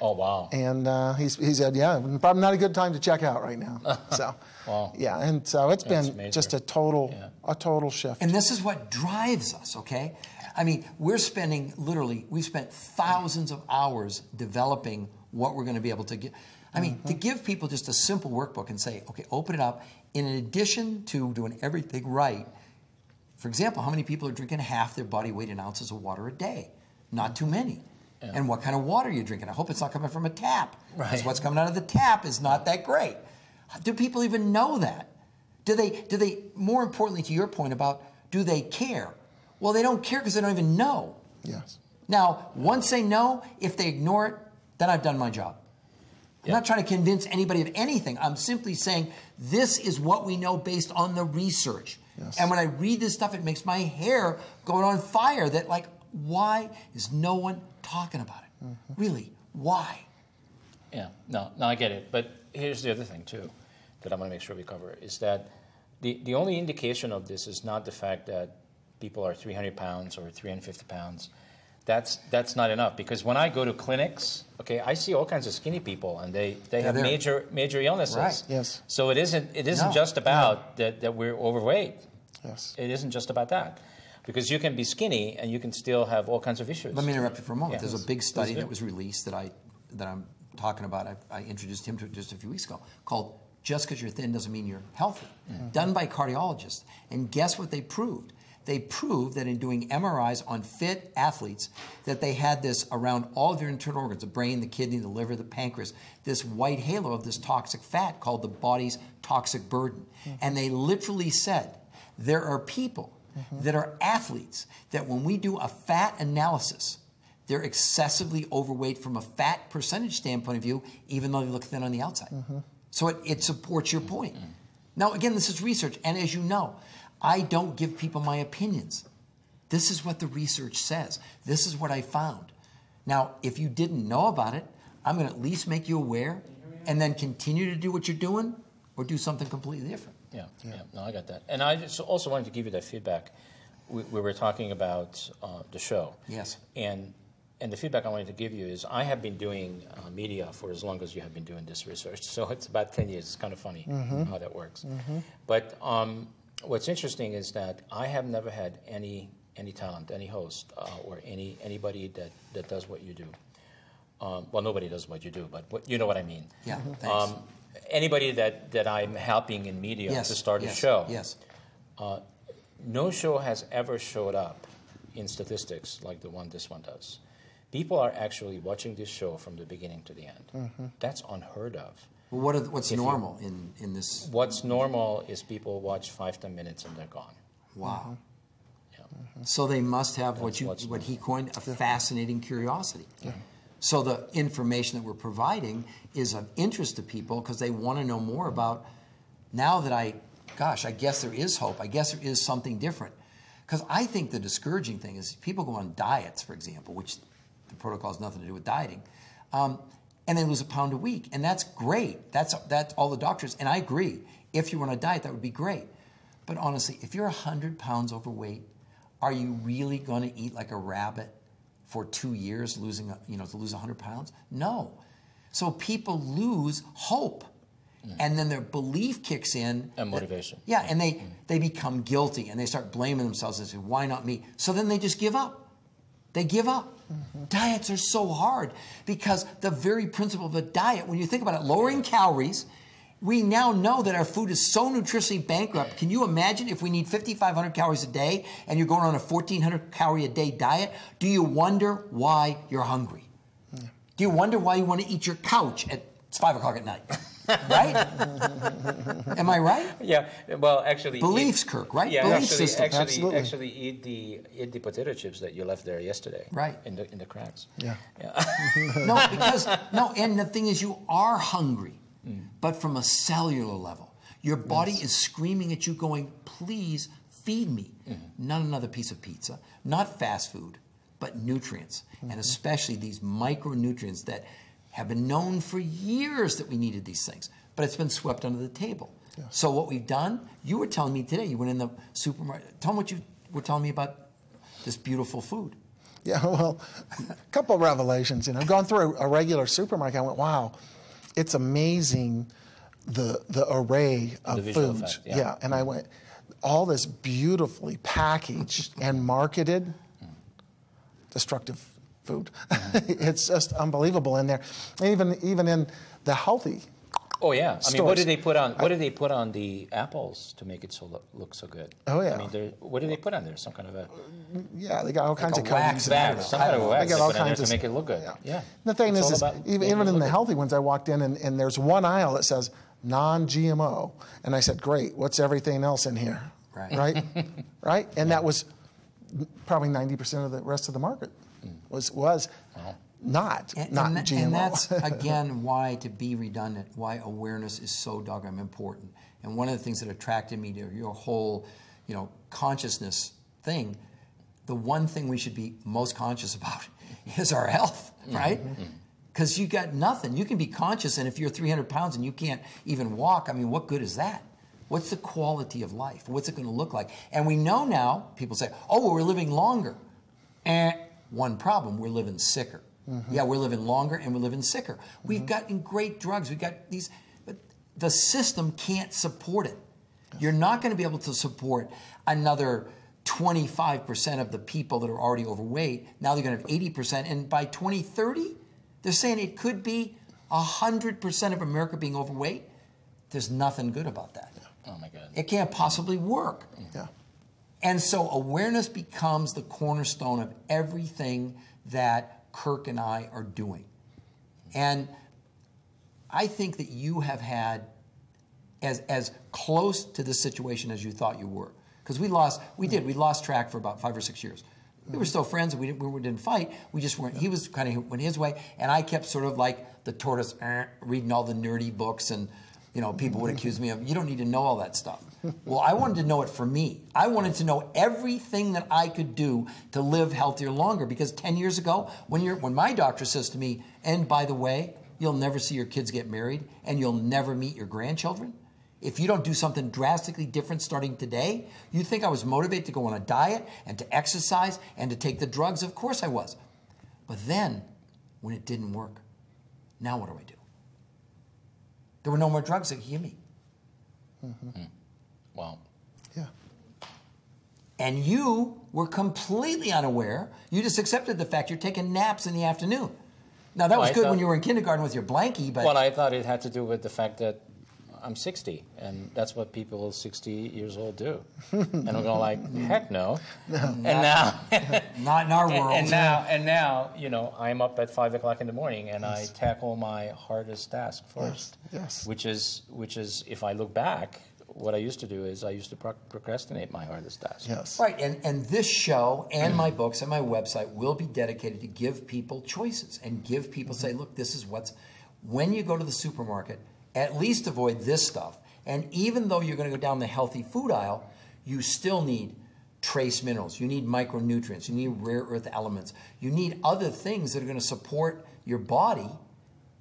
Oh wow. And uh, he's, he said, yeah, probably not a good time to check out right now. So, Wow. yeah, and so it's That's been major. just a total, Yeah. a total shift. And this is what drives us, okay? I mean, we're spending literally, we've spent thousands of hours developing what we're going to be able to get. I mean, to mm-hmm. give people just a simple workbook and say, okay, open it up. In addition to doing everything right, for example, how many people are drinking half their body weight in ounces of water a day? Not too many. And what kind of water are you drinking? I hope it's not coming from a tap. Because Right. what's coming out of the tap is not that great. Do people even know that? Do they, do they, more importantly to your point about, do they care? Well, they don't care because they don't even know. yes. Now, once they know, if they ignore it, then I've done my job. I'm not trying to convince anybody of anything. I'm simply saying this is what we know based on the research. Yes. And when I read this stuff, it makes my hair go on fire that, like, why is no one talking about it? Mm-hmm. Really, why? Yeah, no, no, I get it. But here's the other thing too, that I want to make sure we cover is that the the only indication of this is not the fact that people are 300 pounds or 350 pounds. That's that's not enough because when I go to clinics, okay, I see all kinds of skinny people and they, they have major major illnesses. Right. Yes. So it isn't it isn't No, just about that, that we're overweight. Yes. It isn't just about that. Because you can be skinny and you can still have all kinds of issues. Let me interrupt you for a moment. Yeah. There's a big study that was released that I that I'm talking about. I, I introduced him to it just a few weeks ago, called "Just Because You're Thin Doesn't Mean You're Healthy," mm-hmm. done by cardiologists. And guess what they proved? They proved that in doing MRIs on fit athletes, that they had this around all of their internal organs, the brain, the kidney, the liver, the pancreas, this white halo of this toxic fat called the body's toxic burden. Mm-hmm. And they literally said, there are people mm-hmm. that are athletes that when we do a fat analysis, they're excessively overweight from a fat percentage standpoint of view, even though they look thin on the outside. So it, it supports your point. Now, again, this is research, and as you know, I don't give people my opinions. This is what the research says. This is what I found. Now, if you didn't know about it, I'm going to at least make you aware and then continue to do what you're doing or do something completely different. Yeah, yeah, no, I got that. And I just also wanted to give you that feedback. We, we were talking about uh, the show. Yes. And and the feedback I wanted to give you is I have been doing uh, media for as long as you have been doing this research. So it's about 10 years. It's kind of funny how that works. But um, what's interesting is that I have never had any any talent, any host, uh, or any anybody that, that does what you do. Um, well, nobody does what you do, but what, you know what I mean. Yeah, thanks. Um, anybody that, that I'm helping in media yes. to start yes, a show, Yes. no show has ever showed up in statistics like the one this one does. People are actually watching this show from the beginning to the end. Mm-hmm. That's unheard of. Well, what are, the- what's If you- normal in, in this? What's normal is people watch five, ten minutes and they're gone. Wow. Mm-hmm. Yeah. Mm-hmm. So they must have what you what's what he coined a fascinating curiosity. Yeah. So the information that we're providing is of interest to people because they want to know more about. Now that I, gosh, I guess there is hope. I guess there is something different. Because I think the discouraging thing is people go on diets, for example, which the protocol has nothing to do with dieting, um, and they lose a pound a week, and that's great. That's that's all the doctors, and I agree. If you were on a diet, that would be great. But honestly, if you're 100 pounds overweight, are you really going to eat like a rabbit for two years, losing, you know, to lose 100 pounds? No. So people lose hope. And then their belief kicks in. And motivation. Yeah, and they, they become guilty and they start blaming themselves and say, why not me? So then they just give up. They give up. Diets are so hard because the very principle of a diet, when you think about it, lowering calories, we now know that our food is so nutritionally bankrupt. Can you imagine if we need 5,500 calories a day and you're going on a 1,400 calorie a day diet? Do you wonder why you're hungry? Do you wonder why you want to eat your couch at five o'clock at night? Right? Am I right? Yeah, well, actually, Beliefs, eat- Kirk, right? Yeah, Belief actually, system. actually, Absolutely. actually, eat the eat the potato chips that you left there yesterday. Right. in the in the cracks. Yeah. no, because no, and the thing is, you are hungry, mm. but from a cellular level, your body is screaming at you, going, "Please feed me. Mm-hmm. Not another piece of pizza, not fast food, but nutrients, and mm-hmm. especially these micronutrients that have been known for years that we needed these things, but it's been swept under the table. So what we've done, you were telling me today, you went in the supermarket. Tell me what you were telling me about this beautiful food. Yeah, well, a couple of revelations. You know, gone through a, a regular supermarket, I went, wow, it's amazing the the array of The visual foods. effect, yeah. and I went, all this beautifully packaged and marketed, destructive food. Mm-hmm. it's just unbelievable in there. Even even in the healthy. Oh yeah. I mean, what did they put on? What did they put on the apples to make it so look, look so good? Oh, yeah. I mean, what did they put on there? Some kind of a mm, Yeah, they got all kinds a of wax coatings. and bag, everything. some kind of wax They got all put on there kinds to of make it look good. Yeah. The thing It's is, is even, even in the good. healthy ones, I walked in and, and there's one aisle that says non-GMO, and I said, "Great, what's everything else in here?" Right. right, right, and that was probably ninety percent of the rest of the market was was not And, not and, GMO. and that's again why, to be redundant, why awareness is so doggone important. And one of the things that attracted me to your whole, you know, consciousness thing, the one thing we should be most conscious about is our health, mm-hmm. right? Mm-hmm. Because you got nothing. You can be conscious, and if you're 300 pounds and you can't even walk, I mean, what good is that? What's the quality of life? What's it going to look like? And we know now, people say, oh, well, we're living longer. And one problem, we're living sicker. Mm-hmm. Yeah, we're living longer and we're living sicker. We've mm-hmm. gotten great drugs. We've got these, but the system can't support it. You're not going to be able to support another 25% of the people that are already overweight. Now they're going to have 80%. And by 2030, they're saying it could be 100% of America being overweight. There's nothing good about that. Oh my God. It can't possibly work. yeah. And so awareness becomes the cornerstone of everything that Kirk and I are doing. And I think that you have had as, as close to this situation as you thought you were. Because we lost, we did, we lost track for about five or six years. We were still friends we didn't, we didn't fight. We just weren't, he was kind of went his way. And I kept sort of like the tortoise, eh, reading all the nerdy books and, you know, people would accuse me of, you don't need to know all that stuff. Well, I wanted to know it for me. I wanted to know everything that I could do to live healthier longer. Because 10 years ago, when, you're, when my doctor says to me, and by the way, you'll never see your kids get married and you'll never meet your grandchildren, if you don't do something drastically different starting today, you think I was motivated to go on a diet and to exercise and to take the drugs? Of course I was. But then, when it didn't work, now what do I do? There were no more drugs that could give me. Mm-hmm. Hmm. Wow. yeah. And you were completely unaware. You just accepted the fact you're taking naps in the afternoon. Now, that was I good when you were in kindergarten with your blankie, but Well, I thought it had to do with the fact that I'm 60, and that's what people 60 years old do. and I'm going like, heck no. And now, not in our and, world. and now, and now, you know, I'm up at five o'clock in the morning, and I tackle my hardest task first. yes. Which is, which is, if I look back, what I used to do is I used to pro- procrastinate my hardest task. Yes. Right, and, and this show and my books and my website will be dedicated to give people choices and give people mm-hmm. say, look, this is what's when you go to the supermarket, at least avoid this stuff. And even though you're going to go down the healthy food aisle, you still need trace minerals, you need micronutrients, you need rare earth elements, you need other things that are going to support your body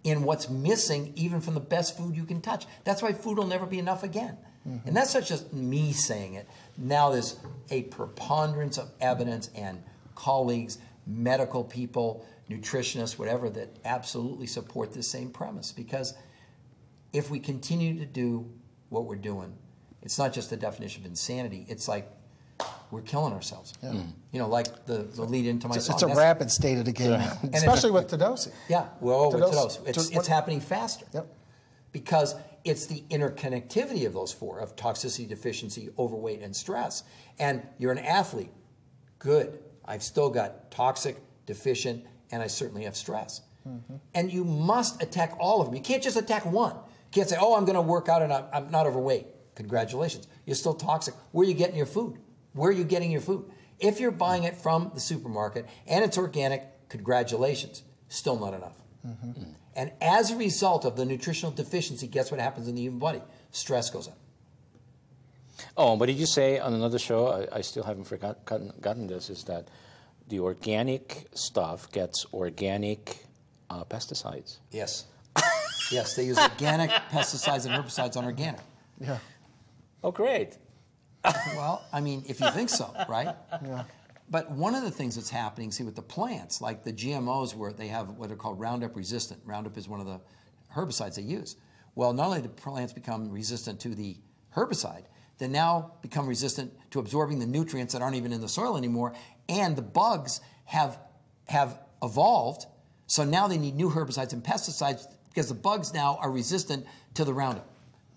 in what's missing even from the best food you can touch. That's why food will never be enough again. And that's not just me saying it. Now there's a preponderance of evidence and colleagues, medical people, nutritionists, whatever, that absolutely support this same premise. Because if we continue to do what we're doing, it's not just the definition of insanity. It's like we're killing ourselves. Mm. You know, like the, the lead into my It's, song. it's a That's- rapid state of decay, now, it's- especially with TDOS. yeah, well, with To those- TDOS. It's, to- it's happening faster. Yep. Because it's the interconnectivity of those four of toxicity, deficiency, overweight, and stress. And you're an athlete. Good. I've still got toxic, deficient, and I certainly have stress. Mm-hmm. And you must attack all of them. You can't just attack one. You can't say, oh, I'm going to work out and I'm, I'm not overweight. Congratulations. You're still toxic. Where are you getting your food? Where are you getting your food? If you're buying it from the supermarket and it's organic, congratulations. Still not enough. Mm-hmm. Mm. And as a result of the nutritional deficiency, guess what happens in the human body? Stress goes up. Oh, what did you say on another show? I, I still haven't forgotten gotten this. Is that the organic stuff gets organic uh, pesticides? Yes. yes, they use organic pesticides and herbicides on organic. Yeah. Oh, great. Well, I mean, if you think so, right? Yeah. But one of the things that's happening, see, with the plants, like the GMOs, where they have what are called Roundup resistant. Roundup is one of the herbicides they use. Well, not only do plants become resistant to the herbicide, they now become resistant to absorbing the nutrients that aren't even in the soil anymore, and the bugs have have evolved. So now they need new herbicides and pesticides because the bugs now are resistant to the Roundup.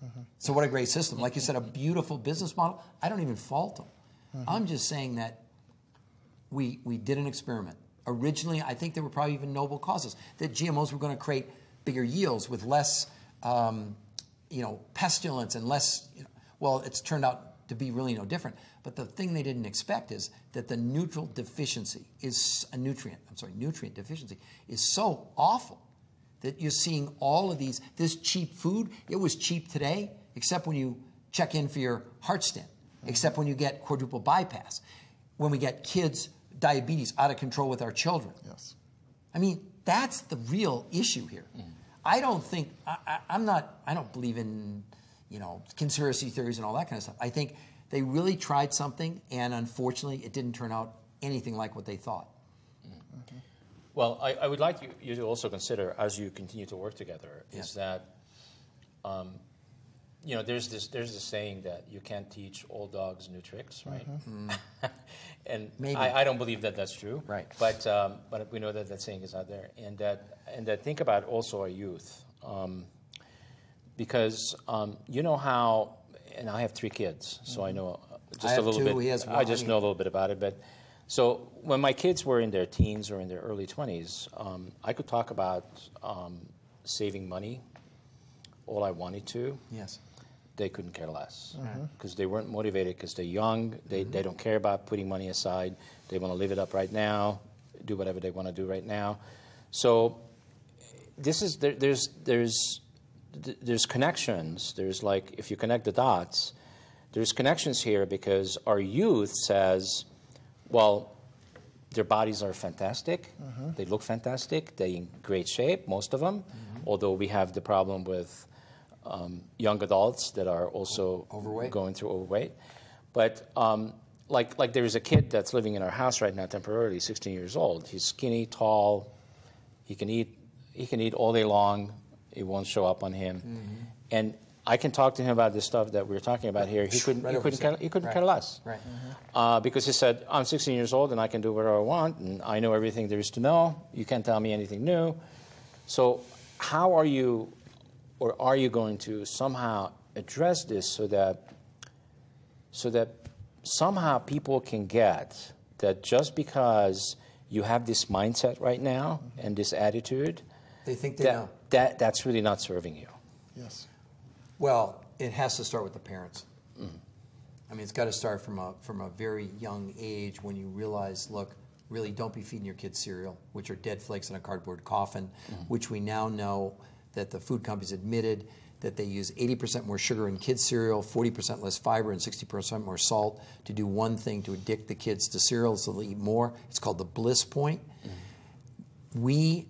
Mm-hmm. So what a great system! Like you said, a beautiful business model. I don't even fault them. Mm-hmm. I'm just saying that we, we did an experiment. Originally, I think there were probably even noble causes that GMOs were going to create bigger yields with less, um, you know, pestilence and less. You know, well, it's turned out to be really no different. But the thing they didn't expect is that the neutral deficiency is a nutrient. I'm sorry, nutrient deficiency is so awful that you're seeing all of these. This cheap food, it was cheap today, except when you check in for your heart stent, except when you get quadruple bypass, when we get kids diabetes out of control with our children. Yes. I mean, that's the real issue here. I don't think I, I, I'm not. I don't believe in you know conspiracy theories and all that kind of stuff. I think they really tried something, and unfortunately, it didn't turn out anything like what they thought. Well, I, I would like you, you to also consider as you continue to work together is that, um, you know, there's this there's this saying that you can't teach old dogs new tricks, right? and Maybe. I, I don't believe that that's true. Right. But um, but we know that that saying is out there, and that and that think about also our youth, um, because um, you know how, and I have three kids, so I know uh, just a little two, bit. he has I just know a little bit about it, but. So when my kids were in their teens or in their early 20s, um, I could talk about um, saving money all I wanted to. Yes. They couldn't care less mm-hmm. because they weren't motivated because they're young. They, mm-hmm. they don't care about putting money aside. They want to live it up right now, do whatever they want to do right now. So this is there, there's there's there's connections. There's like if you connect the dots, there's connections here because our youth says, well, their bodies are fantastic. Mm-hmm. They look fantastic. They're in great shape, most of them. Although we have the problem with um, young adults that are also Overweight. going through overweight. But um, like like there's a kid that's living in our house right now temporarily, 16 years old. He's skinny, tall. He can eat. He can eat all day long. It won't show up on him. Mm-hmm. And I can talk to him about this stuff that we're talking about here. He couldn't. Right he couldn't. Care, he couldn't Right. care less. Right. Uh, because he said, "I'm 16 years old and I can do whatever I want, and I know everything there is to know. You can't tell me anything new." So, how are you, or are you going to somehow address this so that, so that somehow people can get that just because you have this mindset right now and this attitude, They think they that, know. that that's really not serving you. Yes. Well, it has to start with the parents. Mm. I mean, it's got to start from a from a very young age when you realize, look, really don't be feeding your kids cereal, which are dead flakes in a cardboard coffin, mm. which we now know that the food companies admitted that they use 80% more sugar in kids' cereal, 40% less fiber, and 60% more salt to do one thing to addict the kids to cereal so they'll eat more. It's called the bliss point we,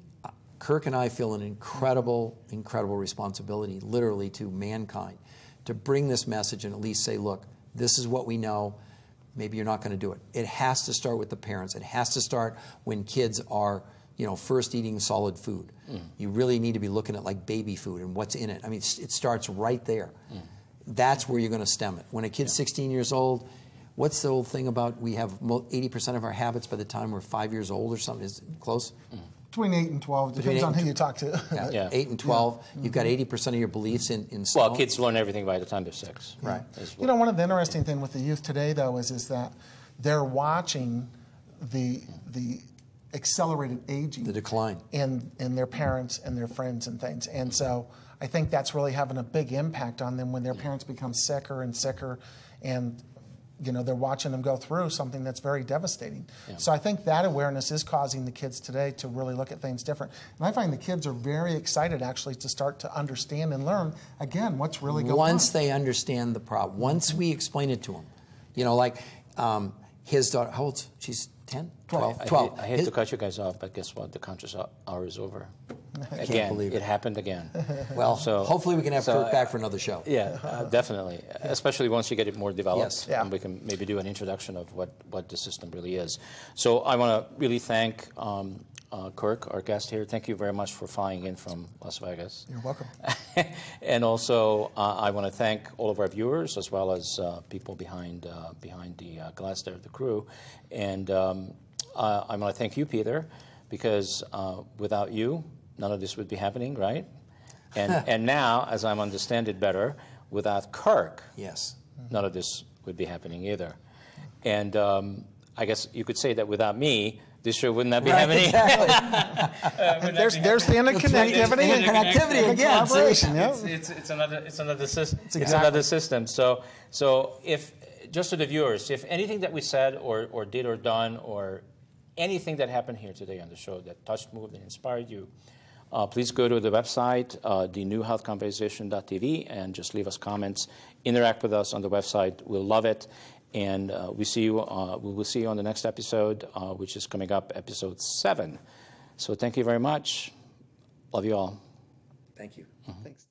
Kirk and I, feel an incredible, incredible responsibility, literally, to mankind, to bring this message and at least say, look, this is what we know. Maybe you're not going to do it. It has to start with the parents. It has to start when kids are, you know, first eating solid food. You really need to be looking at like baby food and what's in it. I mean, it starts right there. That's where you're going to stem it. When a kid's 16 years old, what's the old thing about we have 80% of our habits by the time we're five years old or something? Is it close? Between 8 and 12, depends eight on who you talk to. Yeah, Yeah. eight and 12 you You've got eighty percent of your beliefs in in Well, kids learn everything by the time they're six. Right. Is You know, one of the interesting thing with the youth today, though, is is that they're watching the the accelerated aging the decline. in in their parents and their friends and things, and so I think that's really having a big impact on them when their parents become sicker and sicker, and you know they're watching them go through something that's very devastating. So I think that awareness is causing the kids today to really look at things different. And I find the kids are very excited actually to start to understand and learn again what's really going on. once on. they understand the problem, once we explain it to them, you know, like um, his daughter, how old? She's 10? 12. I, 12. hate, I hate His- to cut you guys off, but guess what? The conscious hour is over. i can't again, believe it. it happened again. well, so- hopefully we can have so, Kirk back for another show. Yeah, uh, definitely. Especially once you get it more developed, Yes. Yeah. and we can maybe do an introduction of what, what the system really is. So I want to really thank um, uh, Kirk, our guest here. Thank you very much for flying in from Las Vegas. You're welcome. and also, uh, I want to thank all of our viewers as well as uh, people behind uh, behind the uh, glass there, the crew. And um, uh, I want to thank you, Peter, because uh, without you, none of this would be happening, right? And and now, as I understand it better, without Kirk, Yes. none of this would be happening either. And um, I guess you could say that without me, this show would not that be happening. Exactly. there's there's the interconnectivity and Connectivity and again. see? collaboration. Yeah. it's, it's, it's another it's another system. It's, exactly- another system. So so if just to the viewers, if anything that we said or, or did or done or anything that happened here today on the show that touched, moved, and inspired you, uh, please go to the website, uh, thenewhealthconversation.tv, and just leave us comments. Interact with us on the website. We'll love it. And uh, we see you. Uh, we will see you on the next episode, uh, which is coming up, episode seven. So thank you very much. Love you all. Thank you. Thanks.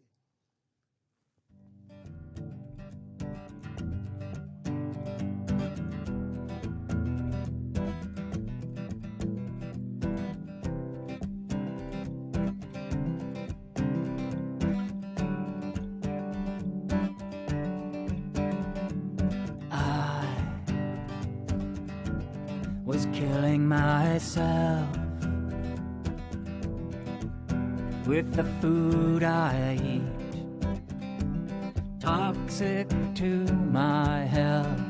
Myself with the food I eat, toxic to my health.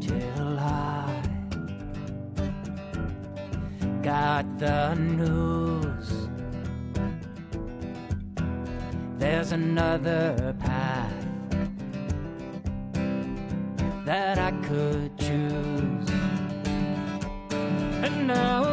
Till I got the news. There's another path that I could now